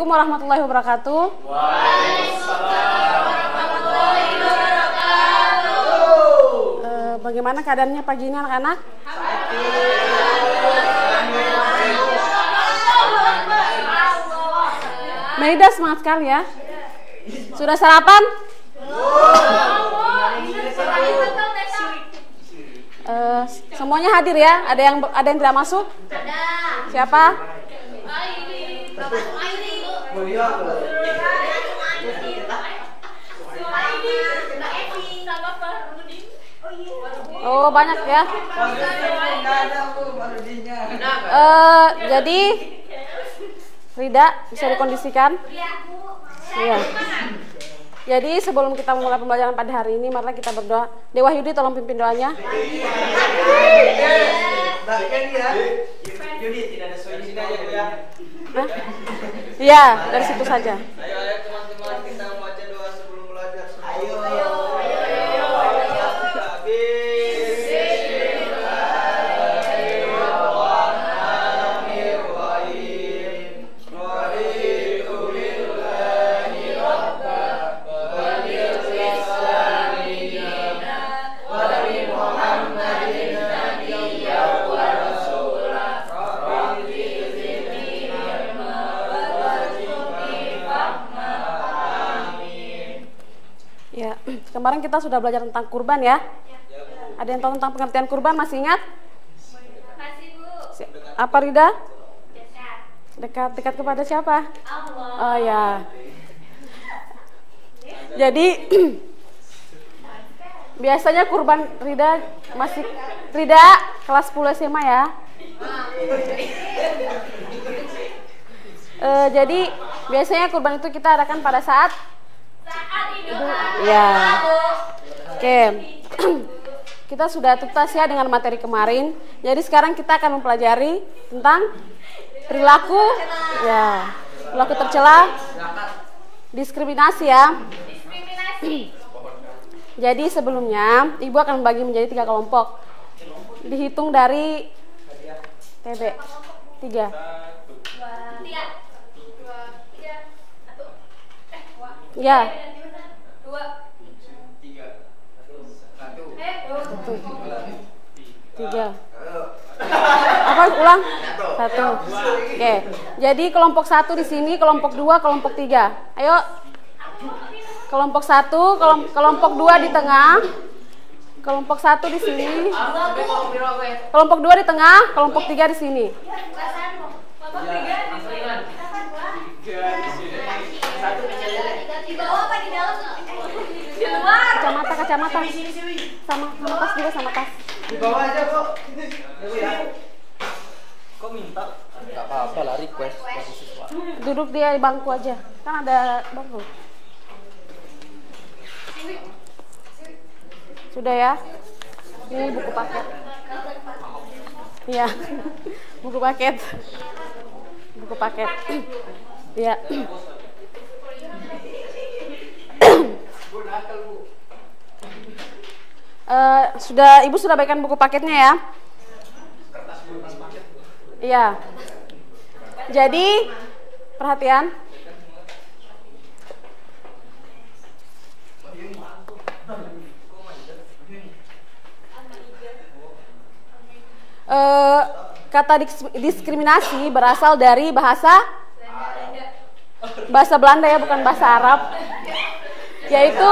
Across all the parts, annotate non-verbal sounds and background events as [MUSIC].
Assalamualaikum warahmatullahi wabarakatuh. Eh, bagaimana keadaannya pagi ini anak-anak? Maida semangat sekali ya. Sudah sarapan? Eh, semuanya hadir ya. Ada yang ada yang tidak masuk? Siapa? Oh banyak ya. Eh, jadi Rida bisa dikondisikan? Iya. Jadi sebelum kita memulai pembelajaran pada hari ini, marilah kita berdoa. Dewa Yudi tolong pimpin doanya. Hah? Iya, dari situ saja. Kita sudah belajar tentang kurban ya. Ada yang tahu tentang pengertian kurban masih ingat? Si- Apa Rida? Dekat dekat kepada siapa? Oh ya. Jadi [CLEARS THROAT] biasanya kurban Rida masih Rida kelas 10 SMA ya. Eh, jadi biasanya kurban itu kita adakan pada saat Ya. Oke. [CLEARS THROAT] kita sudah tuntas ya dengan materi kemarin. Jadi sekarang kita akan mempelajari tentang perilaku ya, perilaku tercela, diskriminasi ya. [CLEARS THROAT] Jadi sebelumnya Ibu akan membagi menjadi tiga kelompok. Dihitung dari TB. Tiga. Ya. Satu. Tiga. Apa ulang? Satu. Oke. Jadi kelompok satu di sini, kelompok dua, kelompok tiga. Ayo. Kelompok satu, kelom- kelompok dua di tengah. Kelompok satu di sini. Kelompok dua di tengah, kelompok tiga di sini. Kacamata, kacamata. Sama, sama tas juga sama tas. Di bawah aja, kok. Kok minta? Gak apa-apa lah request dari siswa. Duduk dia di bangku aja. Kan ada bangku. Sudah ya? Ini buku paket. Iya. [LAUGHS] buku paket. Buku paket. Iya. [CLEARS THROAT] Eh, sudah ibu sudah bagikan buku paketnya ya? Iya. Jadi perhatian. Eh, kata dis- diskriminasi berasal dari bahasa bahasa Belanda ya, bukan bahasa Arab. Yaitu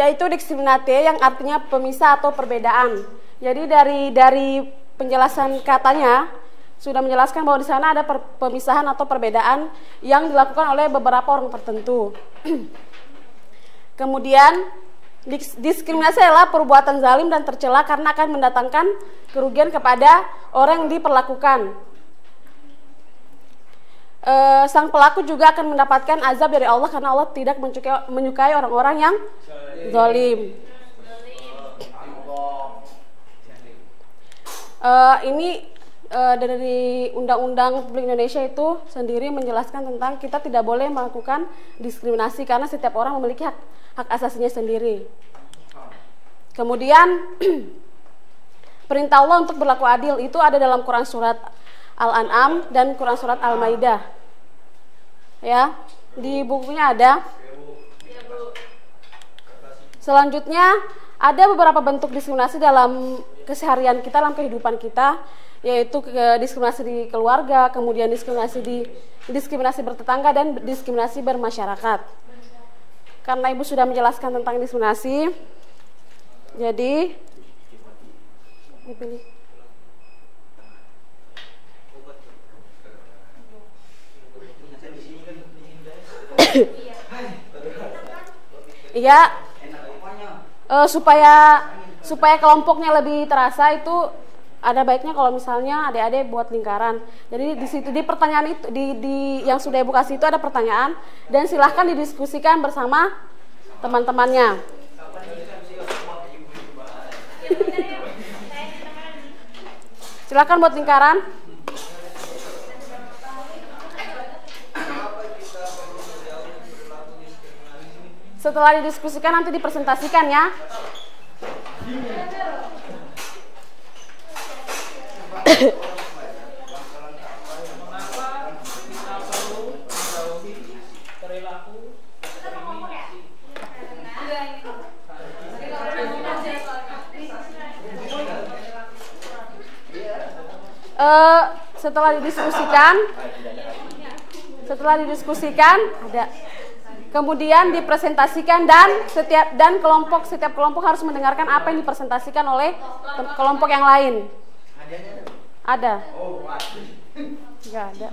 yaitu diskriminate yang artinya pemisah atau perbedaan. Jadi dari dari penjelasan katanya sudah menjelaskan bahwa di sana ada per- pemisahan atau perbedaan yang dilakukan oleh beberapa orang tertentu. [CLEARS THROAT] Kemudian dis- diskriminasi adalah perbuatan zalim dan tercela karena akan mendatangkan kerugian kepada orang yang diperlakukan. Eh, sang pelaku juga akan mendapatkan azab dari Allah karena Allah tidak menyukai, orang-orang yang zalim. Eh, ini eh, dari Undang-Undang Republik Indonesia itu sendiri menjelaskan tentang kita tidak boleh melakukan diskriminasi karena setiap orang memiliki hak hak asasinya sendiri. Kemudian [CLEARS THROAT] perintah Allah untuk berlaku adil itu ada dalam Quran surat Al-An'am dan Quran surat Al-Maidah. Ya, di bukunya ada. Selanjutnya ada beberapa bentuk diskriminasi dalam keseharian kita dalam kehidupan kita yaitu diskriminasi di keluarga, kemudian diskriminasi di diskriminasi bertetangga dan diskriminasi bermasyarakat. Karena Ibu sudah menjelaskan tentang diskriminasi, jadi dipilih. Iya, uh, supaya supaya kelompoknya lebih terasa itu ada baiknya kalau misalnya adik-adik buat lingkaran. Jadi di situ di pertanyaan itu di, di yang sudah ibu kasih itu ada pertanyaan dan silahkan didiskusikan bersama teman-temannya. Silahkan buat lingkaran. Setelah didiskusikan nanti dipresentasikan ya. uh, [COUGHS] setelah didiskusikan setelah didiskusikan ada kemudian dipresentasikan dan setiap dan kelompok setiap kelompok harus mendengarkan apa yang dipresentasikan oleh kelompok yang lain. Ada. Enggak ada.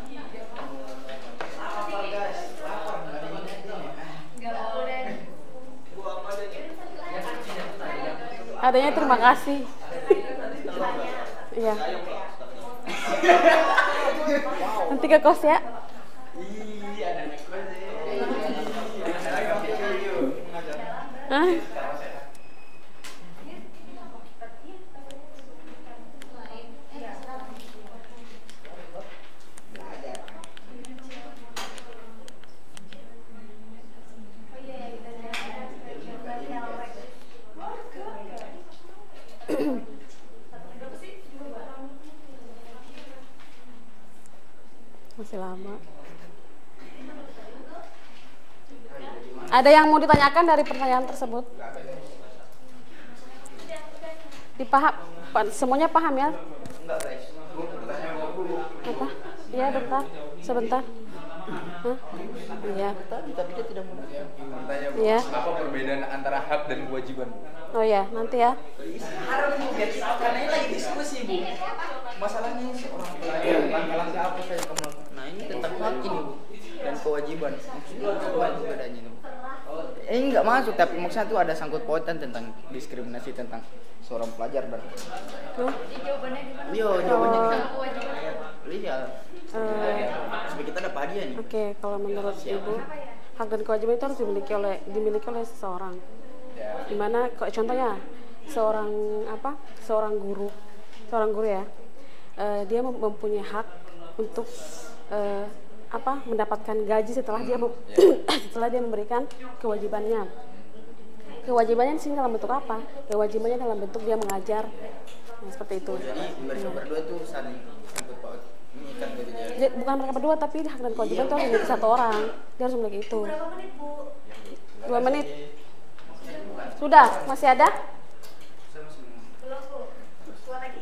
Adanya terima kasih. Iya. Nanti ke kos ya. Hah? Masih lama. Ada yang mau ditanyakan dari pertanyaan tersebut? Dipaham? Semuanya paham ya? Apa? Iya, bentar. Sebentar. Hah? Iya. Tapi dia tidak mau. Iya. Apa perbedaan antara hak dan kewajiban? Oh ya, nanti ya. Karena ini lagi diskusi bu. Masalahnya seorang pelajar langkah apa saya Nah ini tentang hak ini bu dan kewajiban. Maksudnya apa itu bedanya bu? Eh, nggak masuk tapi maksudnya tuh ada sangkut pautan tentang diskriminasi tentang seorang pelajar dan. Iya, jawabannya Oh. kita. Iya. Eh, Supaya kita dapat hadiah nih. Oke, kalau menurut Ibu, hak dan kewajiban itu harus dimiliki oleh dimiliki oleh seseorang. Di mana kok contohnya seorang apa? Seorang guru, seorang guru ya, eh, dia mem- mempunyai hak untuk eh, apa? Mendapatkan gaji setelah dia mem- [COUGHS] setelah dia memberikan kewajibannya. Kewajibannya di sini dalam bentuk apa? Kewajibannya dalam bentuk dia mengajar, nah, seperti itu. Jadi mereka berdua tuh saling mengikat gitu ya. Jadi, bukan mereka berdua tapi hak dan kewajiban itu harus memiliki satu orang. Dia harus memiliki itu. Dua menit. Sudah. Masih ada?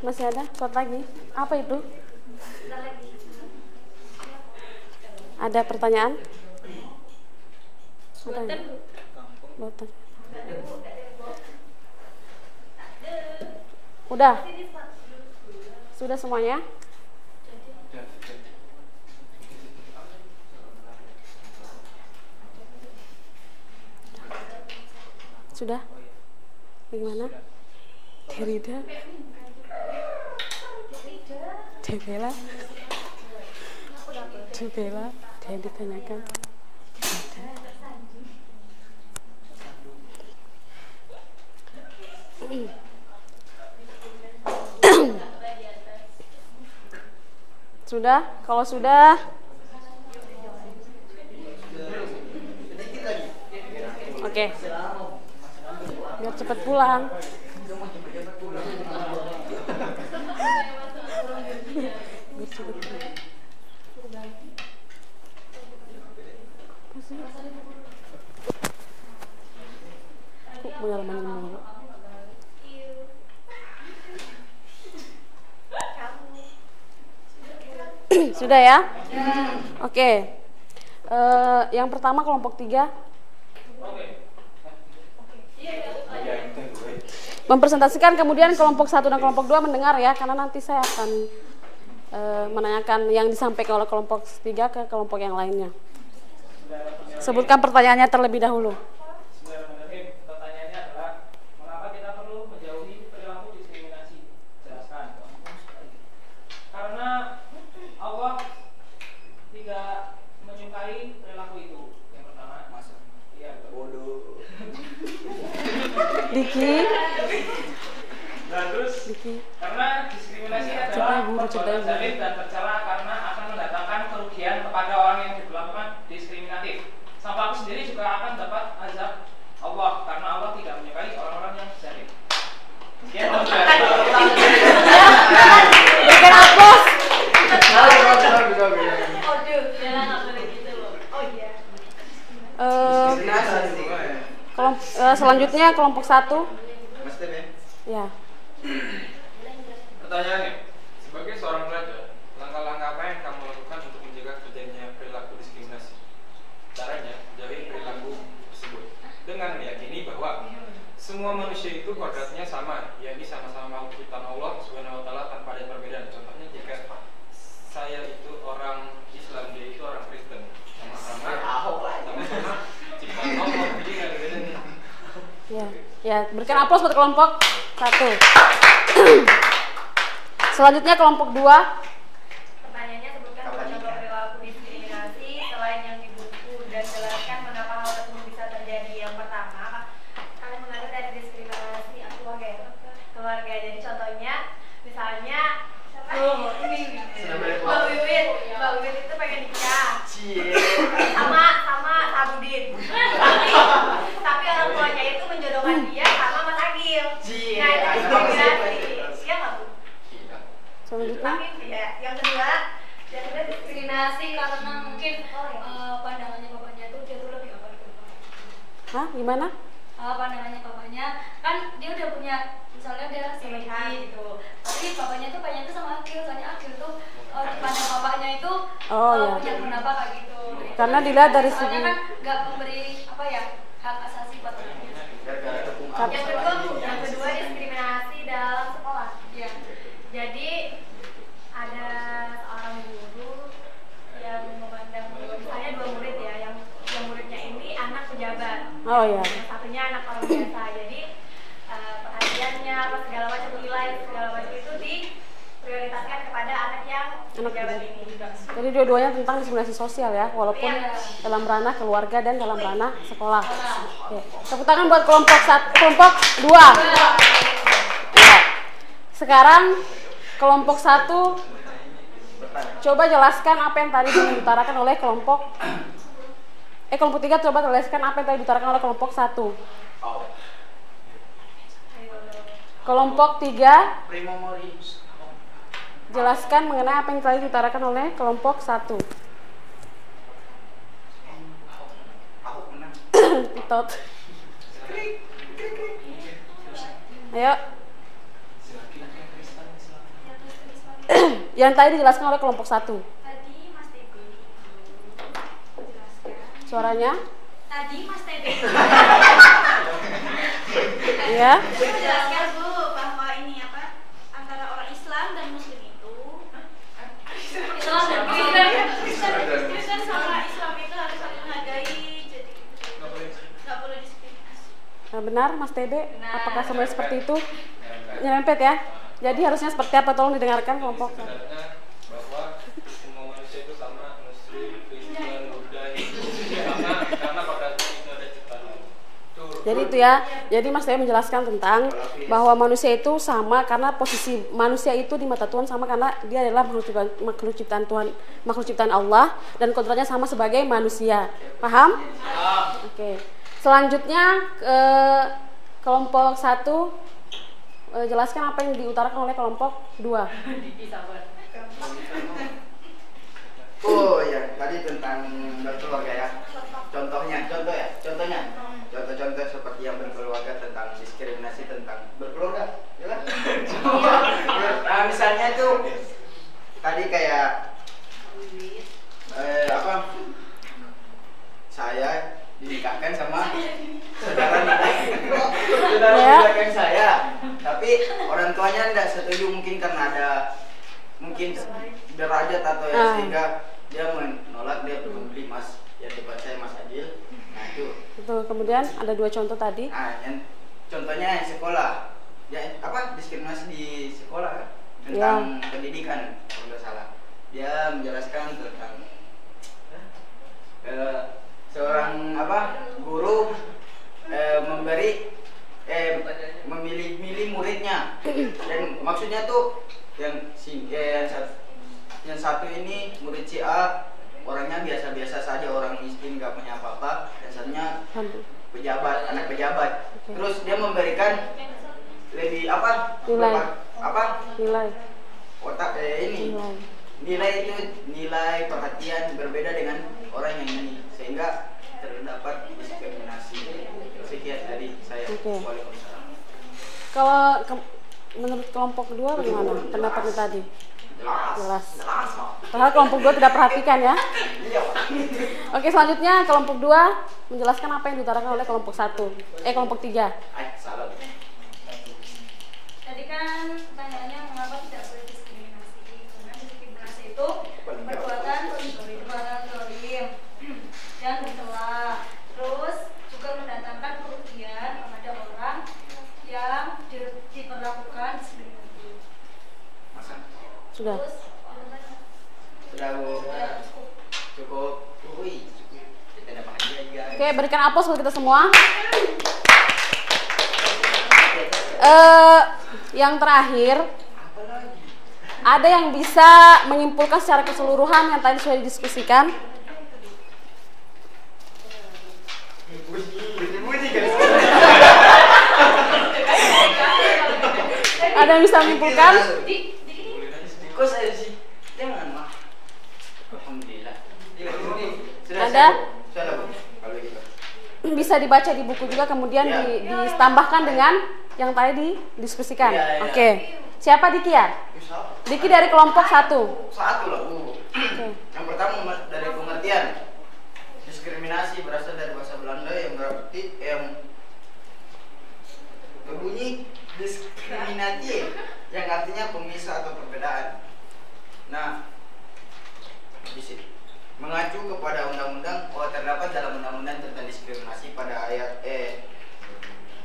Masih ada? Suat lagi. Apa itu ada pertanyaan ada? Boten. udah sudah semuanya Sudah? Bagaimana? Derida? Debela? Debela? Ada yang. Sudah? Kalau sudah, Oke. Biar cepat pulang. bersih betul. Apa [CLEARS THROAT] Sudah ya? Oke. Eh, yang pertama kelompok tiga. Mempresentasikan kemudian kelompok satu dan kelompok dua mendengar ya, karena nanti saya akan eh, menanyakan yang disampaikan oleh kelompok tiga ke kelompok yang lainnya. Sebutkan pertanyaannya terlebih dahulu. Bismillahirrahmanirrahim. Pertanyaannya adalah mengapa kita perlu menjauhi perilaku diskriminasi? Jelaskan. Karena Allah tidak menyukai perilaku itu. Yang pertama, masa. Iya, bodoh. Diki, Nah, terus Diki. karena diskriminasi Ceritanya adalah guru, ceritanya perbuatan guru. zalim dan tercela karena akan mendatangkan kerugian kepada orang yang diperlakukan diskriminatif. Sampai aku sendiri juga akan dapat azab Allah karena Allah tidak menyukai orang-orang yang zalim. Sekian teman-teman. Bikin aplaus. Eh, kelomp- eh, selanjutnya kelompok satu. Mas Tebe. Ya. Pertanyaannya, sebagai seorang pelajar, langkah-langkah apa yang kamu lakukan untuk menjaga terjadinya perilaku diskriminasi? Caranya, jauhi perilaku tersebut dengan meyakini bahwa semua manusia itu kodratnya sama, yakni sama-sama makhluk ciptaan Allah Subhanahu wa taala tanpa ada perbedaan. Contohnya jika saya itu orang Islam, dia itu orang Kristen, sama-sama sama-sama ciptaan Allah, jadi nggak ada bedanya. Ya, ya berikan aplaus buat kelompok satu. [CLEARS THROAT] Selanjutnya kelompok dua. Pertanyaannya sebutkan contoh perilaku diskriminasi selain yang di buku dan jelaskan mengapa hal tersebut bisa terjadi. Yang pertama, kalian mengalir dari diskriminasi keluarga ya? Keluarga. Jadi contohnya, misalnya, oh, ini, Mbak Wiwit, Mbak Wiwit itu pengen nikah sama sama Sabudin. Tapi, tapi orang tuanya itu menjodohkan dia sama Mas Agil. Nah, itu diskriminasi. Iya nggak Bu? Selanjutnya. Tapi ya, yang kedua, yang kedua diskriminasi karena mungkin eh, pandangannya bapaknya tuh dia tuh lebih apa gitu Hah, gimana? Eh, pandangannya bapaknya kan dia udah punya misalnya dia Pilihan. seleksi gitu tapi bapaknya tuh pengen tuh sama Akil soalnya Akil tuh eh, di pandang bapaknya itu Oh, eh, iya. punya pendapat kayak gitu Karena dilihat dari soalnya segi- kan nggak memberi apa ya hak asasi buat anaknya Yang kedua, yang kedua diskriminasi dalam sekolah. Iya. Jadi ada seorang guru yang memandang misalnya dua murid ya, yang yang muridnya ini anak pejabat. Oh ya. Yang satunya anak orang biasa. Jadi eh, perhatiannya apa segala macam nilai segala macam itu diprioritaskan kepada anak Anak pejabat. ini. Jadi dua-duanya tentang diskriminasi sosial ya, walaupun Iya. dalam ranah keluarga dan dalam ranah sekolah. Oke. Tepuk tangan buat kelompok satu, kelompok dua. Ya. Sekarang kelompok satu, coba jelaskan apa yang tadi diutarakan oleh kelompok Eh kelompok tiga coba jelaskan apa yang tadi diutarakan oleh kelompok satu. Kelompok tiga Primo Mori. Jelaskan mengenai apa yang tadi diutarakan oleh kelompok satu. Ahok menang. Titot. Ayo. yang tadi dijelaskan oleh kelompok satu. Tadi Mas Tebe jelaskan. Suaranya? Tadi Mas Tebe Ya. menjelaskan Bu bahwa ini apa antara orang Islam dan Muslim itu Islam dan Kristen Kristen Kristen sama Islam itu harus saling menghargai jadi nggak boleh diskriminasi. Nah, benar Mas? Benar. Apakah semuanya seperti itu? Nyerempet ya. Jadi harusnya seperti apa? Tolong didengarkan kelompok. sebenarnya bahwa semua manusia itu sama muslim Kristen Buddha Hindu karena karena pada saat itu ada ciptaan Allah. Tuh, Jadi itu ya. Jadi Mas menjelaskan tentang bahwa manusia itu sama karena posisi manusia itu di mata Tuhan sama karena dia adalah makhluk ciptaan, Tuhan, makhluk ciptaan Allah dan kodratnya sama sebagai manusia. Paham? Oke. Selanjutnya ke kelompok satu eh, jelaskan apa yang diutarakan oleh kelompok dua. Oh ya, tadi tentang berkeluarga ya. Contohnya, contoh ya, contohnya. Contoh-contoh seperti yang berkeluarga tentang diskriminasi tentang berkeluarga, ya kan? Nah, misalnya tuh tadi kayak eh, apa? Saya dinikahkan sama saudara saudara Ya. menikahkan saya, tapi orang tuanya tidak setuju mungkin karena ada mungkin derajat atau ya Ah. sehingga dia menolak dia membeli mas yang depan saya mas Adil nah itu Betul. Kemudian ada dua contoh tadi. nah yang contohnya yang sekolah ya apa diskriminasi di sekolah kan? Tentang pendidikan kalau nggak salah. Dia menjelaskan tentang eh, seorang apa guru eh, memberi eh, memilih-milih muridnya. Dan maksudnya tuh yang si eh, yang, sat- yang satu ini murid si A orangnya biasa-biasa saja orang miskin nggak punya apa-apa. Dan satunya pejabat anak pejabat. Terus dia memberikan lebih apa Nilai. berapa- apa Nilai. otak eh, ini Nilai. nilai itu nilai perhatian berbeda dengan orang yang ini sehingga terdapat diskriminasi sekian dari saya Oke. Waalaikumsalam. Kalau ke- menurut kelompok kedua bagaimana pendapatnya tadi? jelas Jelas. jelas Pak. Padahal kelompok dua tidak perhatikan ya. iya. Oke selanjutnya kelompok dua menjelaskan apa yang diutarakan oleh kelompok satu. Eh kelompok tiga. Ay, salah Tadi kan pertanyaannya mengapa tidak boleh diskriminasi? Karena diskriminasi itu perbuatan perbuatan zolim dan bercela. Terus juga mendatangkan kerugian kepada orang yang di- diperlakukan diskriminasi. masa Sudah. Terus sudah Bu. ya, cukup. cukup Ui, cukup kita dapat hadiah juga Oke berikan aplaus buat kita semua. Eh yang terakhir ada yang bisa menyimpulkan secara keseluruhan yang tadi sudah didiskusikan? Ada yang bisa menyimpulkan? kok saya sih jangan mah alhamdulillah Iya, ini sudah Ada? saya, Bu. sudah Bu. kalau gitu Bisa dibaca di buku juga kemudian Ya. di- ditambahkan dengan yang tadi didiskusikan. Ya, ya. Oke. Siapa Diki ya? Diki dari kelompok satu. satu lah Bu. Oke. yang pertama ma- dari pengertian diskriminasi berasal dari bahasa Belanda yang berarti yang berbunyi diskriminatif yang artinya pemisah atau perbedaan. Nah, di sini mengacu kepada undang-undang oh terdapat dalam undang-undang tentang diskriminasi pada ayat eh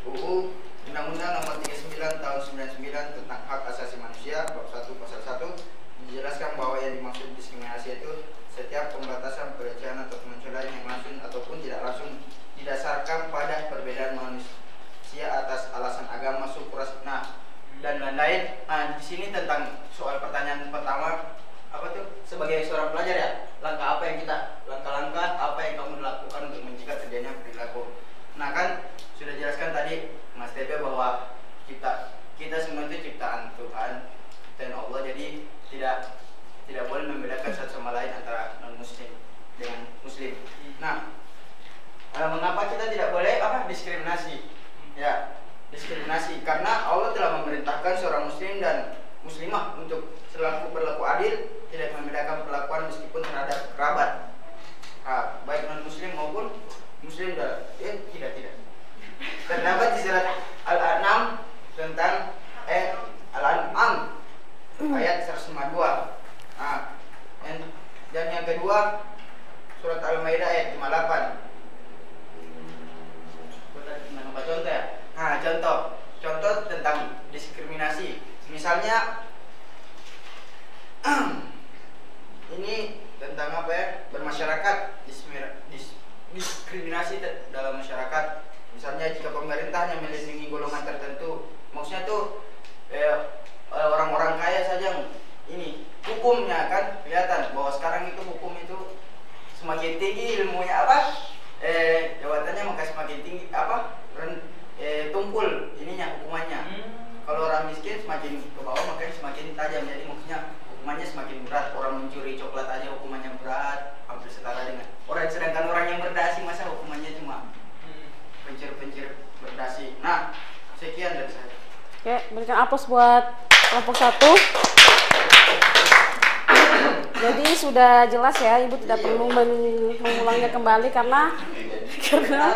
UU Undang-Undang Nomor 39 Tahun 99 tentang Hak Asasi Manusia bab 1 pasal 1 dijelaskan bahwa yang dimaksud diskriminasi itu setiap pembatasan pelecehan atau kemunculan yang langsung ataupun tidak langsung didasarkan pada perbedaan manusia atas alasan agama, suku, ras, nah dan lain-lain. Nah, di sini tentang soal pertanyaan pertama apa tuh sebagai seorang pelajar ya langkah apa yang kita langkah-langkah apa yang kamu lakukan untuk mencegah terjadinya perilaku nah kan sudah jelaskan tadi Mas Tepe bahwa kita semua itu ciptaan Tuhan dan Allah. Jadi tidak tidak boleh membedakan satu sama lain antara non muslim dengan muslim. Nah eh, mengapa kita tidak boleh apa diskriminasi? Ya diskriminasi. Karena Allah telah memerintahkan seorang muslim dan muslimah untuk selaku berlaku adil tidak membedakan perlakuan meskipun terhadap kerabat. Ah, baik non muslim maupun muslim dan eh, tidak tidak. Terdapat di surat al-an'am tentang ayat 152 nah, dan, yang kedua surat al-maidah ayat 58 diberi coklat aja hukumannya berat hampir setara dengan orang sedangkan orang yang berdasi masa hukumannya cuma pencir-pencir berdasi. Nah sekian dari saya. Oke berikan aplaus buat kelompok satu. Jadi sudah jelas ya ibu tidak iya. perlu mengulangnya kembali karena iya, karena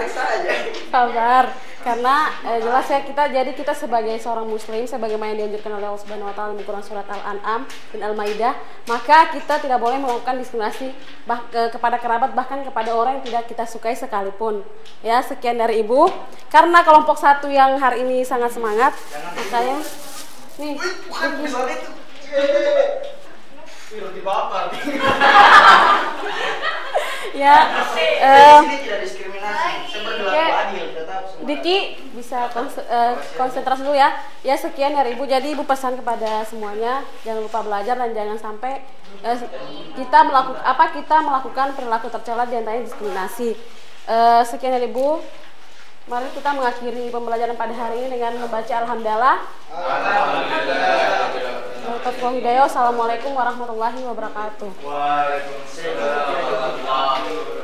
sabar karena eh, jelas ya kita jadi kita sebagai seorang muslim sebagaimana yang dianjurkan oleh Allah Subhanahu wa taala di Quran surat Al-An'am dan Al-Maidah maka kita tidak boleh melakukan diskriminasi bah- ke- kepada kerabat bahkan kepada orang yang tidak kita sukai sekalipun ya sekian dari ibu karena kelompok satu yang hari ini sangat semangat makanya nih Bukan itu. Wih, bakar. Ya Di sini tidak diskriminasi. Saya berlaku Oke. adil, tetap semua. Diki bisa eh, konsentrasi dulu ya. Ya sekian dari Ibu. Jadi Ibu pesan kepada semuanya jangan lupa belajar dan jangan sampai eh, kita melakukan apa kita melakukan perilaku tercela di antaranya diskriminasi. Eh, sekian dari Ibu. Mari kita mengakhiri pembelajaran pada hari ini dengan membaca Alhamdulillah. Wabarakatuh. Hidayah. Assalamualaikum warahmatullahi wabarakatuh. Waalaikumsalam.